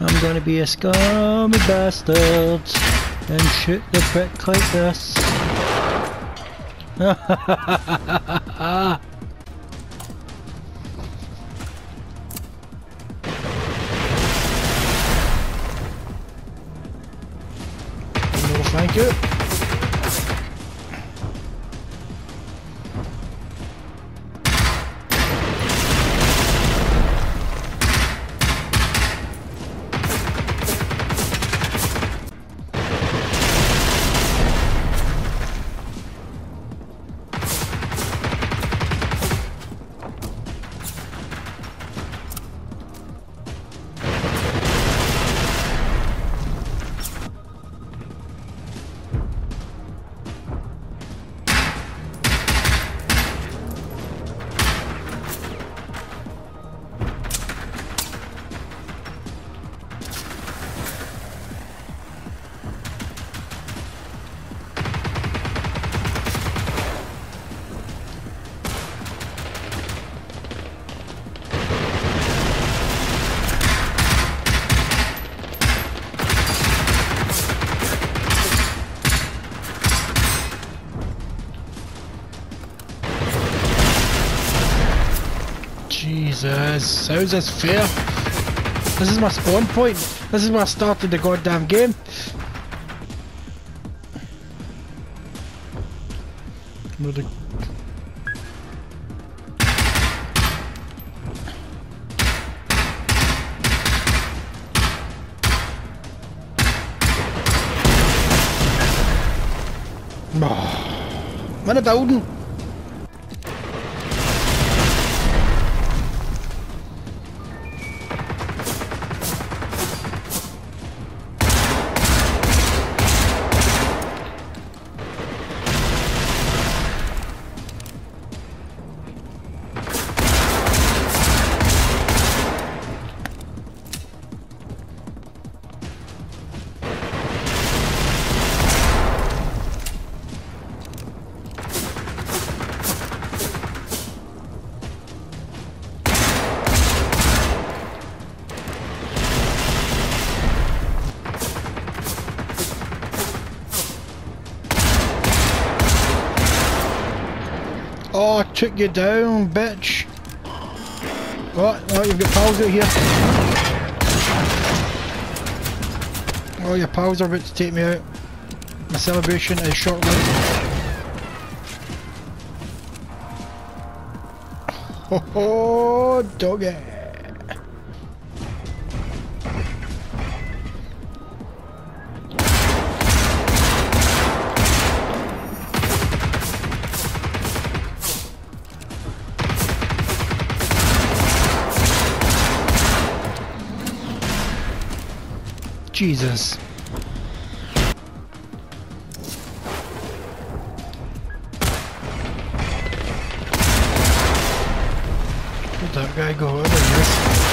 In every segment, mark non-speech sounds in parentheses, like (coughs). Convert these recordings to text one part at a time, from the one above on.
I'm gonna be a scummy bastard and shoot the prick like this. (laughs) thank you. Jesus, how's this fair? This is my spawn point. This is where I started the goddamn game. Another Men er dauden! Took you down, bitch. What? Oh, you've got pals out here. Oh, your pals are about to take me out. My celebration is short-lived. Ho ho, doggy. Jesus. Where'd that guy go? Oh, there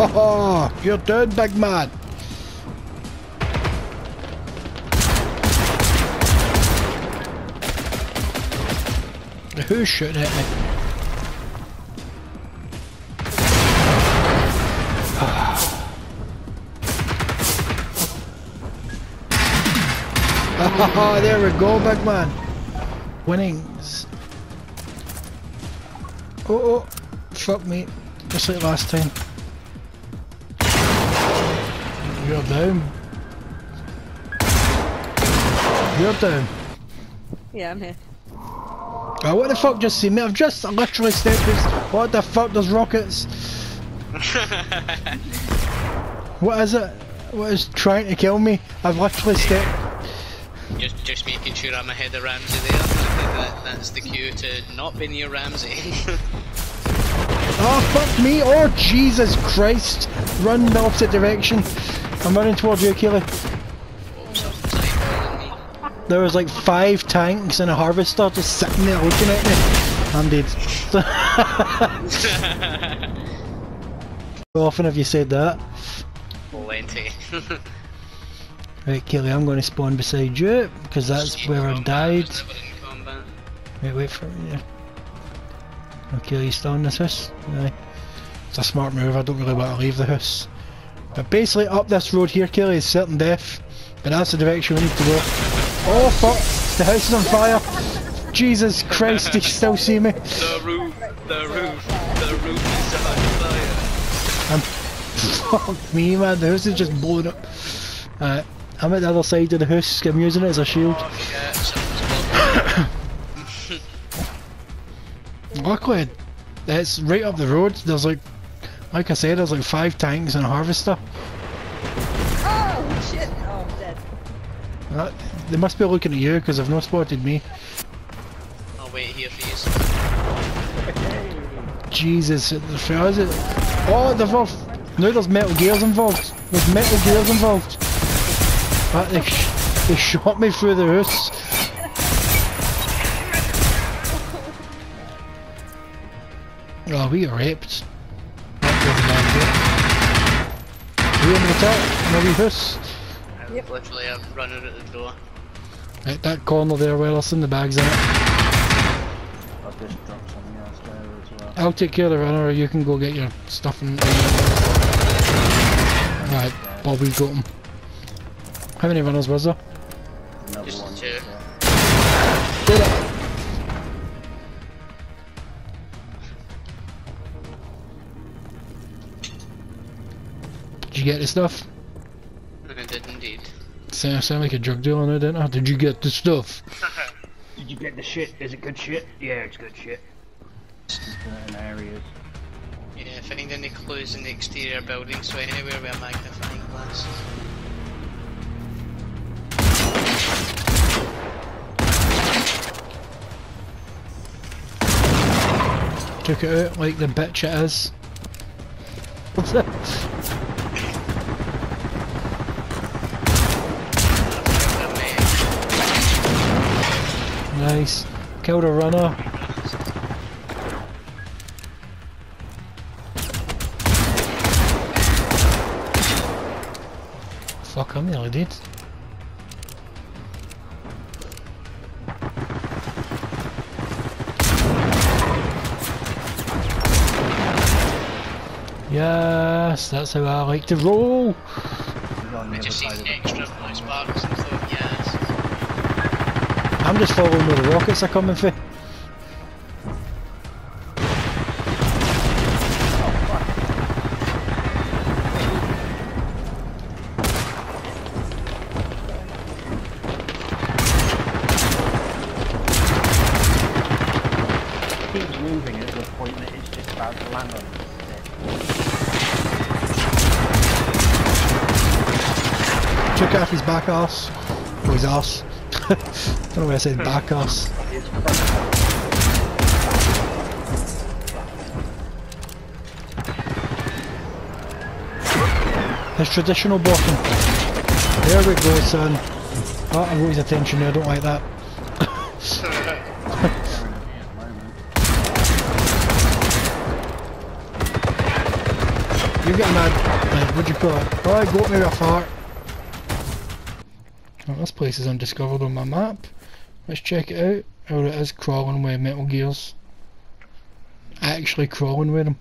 (laughs) Oh, you're dead, big man. Who's shooting at me? Oh, (laughs) there we go, big man. Winnings. Oh, oh, fuck me. Just like last time. Down. You're down. Yeah, I'm here. Oh, what the fuck just seen me? I've just literally stepped this. What the fuck? There's rockets. (laughs) what is it? What is trying to kill me? I've literally stepped. Just, just making sure I'm ahead of Ramsey there. That, that's the cue to not be near Ramsey. (laughs) Oh, fuck me! Oh, Jesus Christ! Run the opposite direction. I'm running towards you, Keely. Something's eyeballing me. There was like five tanks and a harvester just sitting there looking at me. I'm dead. (laughs) How often have you said that? Plenty. (laughs) Right, Kelly, I'm going to spawn beside you because that's where I died. Was never in combat. Wait, wait for me. Yeah. Okay, you still in this house? Aye. It's a smart move. I don't really want to leave the house. But basically, up this road here, Kelly, is certain death. But that's the direction we need to go. Oh fuck! The house is on fire. Jesus Christ! They still see me. The roof, the roof, the roof is on fire. Fuck me, man. The house is just blowing up. Uh, I'm at the other side of the house. I'm using it as a shield. Oh yeah, something's blocking. (coughs) Luckily, it's right up the road. There's like, like I said, there's like five tanks and a harvester. Oh shit! Oh, I'm dead. Uh, they must be looking at you because they've not spotted me. I'll wait here for you. Jesus, how is it? Oh, they've off. Now there's metal gears involved. There's metal gears involved. Ah, they, sh they shot me through the house. (laughs) Oh, we got raped. That wasn't bad, We in the top, maybe house. Yep. Literally, I'm running at the door. Right, that corner there, Wilson, the bag's in it. I've just dropped something else there as well. I'll take care of the runner, or you can go get your stuff and. Right, Bobby got him. How many runners was there? Another Just one. two. yeah. Did it. You get the stuff? I did indeed. Sound, sound like a drug dealer now, didn't I? Oh, did you get the stuff? (laughs) Did you get the shit? Is it good shit? Yeah, it's good shit. Certain areas. Yeah, find any clues in the exterior building, so anywhere with a magnifying glass. Took it out like the bitch it is. (laughs) Nice. Killed a runner. Fuck, I'm nearly did. Yes, that's how I like to roll. I'm just following where the rockets are coming from. keeps moving at the point that it's just about to land on it. Took off his back ass. Or his ass. Don't know why I said back. It's His traditional bottom. There we go, son. Oh, I got his attention there, I don't like that. (laughs) You're getting mad. What'd you call it? Oh, I got me a fart. Oh, this place is undiscovered on my map. Let's check it out. Oh, it is crawling with Metal Gears. Actually crawling with them.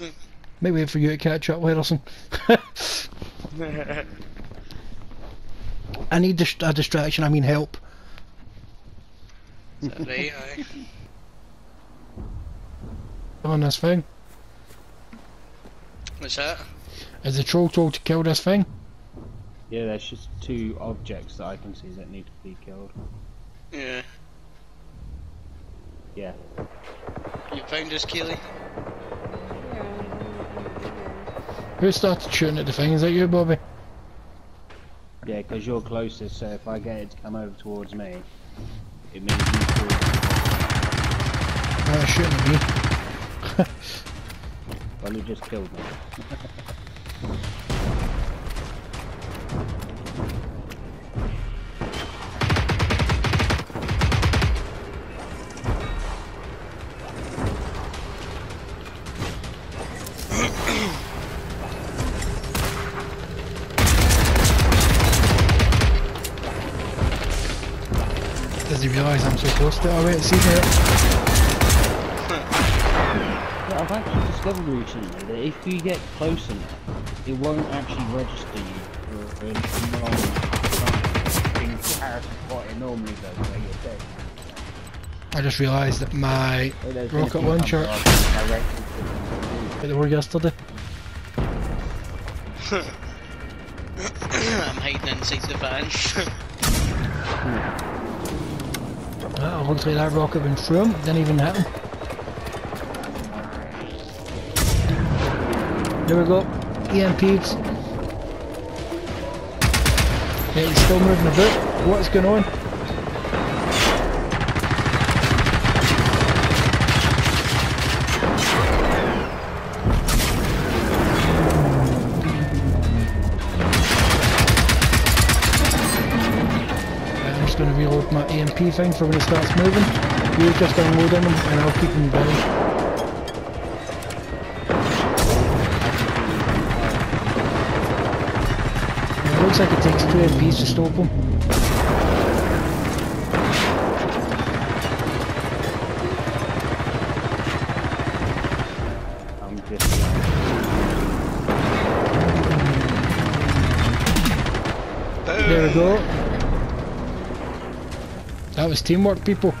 (laughs) Maybe wait for you to catch up, Harrison. (laughs) I need a distraction, I mean help. Is that right? Aye. On this thing. What's that? Is the troll told to kill this thing? Yeah, there's just two objects that I can see that need to be killed. Yeah. Yeah. You found us, Keely? Who started shooting at the thing? Is that you, Bobby? Yeah, because you're closest, so if I get it to come over towards me, it means you two. Oh, shooting at me. Well, you just killed me. (laughs) Does he realise I'm so close to it? Oh wait, see me. Yeah, I've actually discovered recently that if you get close enough, it won't actually register you for a long time. In comparison to what it normally does where you're dead. I just realised that my Oh, there's been a rocket few launcher times I've directed to hit the word yesterday. (laughs) I'm hiding inside the van. Looks like that rocket went through him, didn't even hit him. There we go, EMPs. Yeah, he's still moving about. What's going on? EMP thing for when it starts moving. You just unload on them and I'll keep them down. It looks like it takes two EMPs to stop them. I'm just There we go. That was teamwork, people.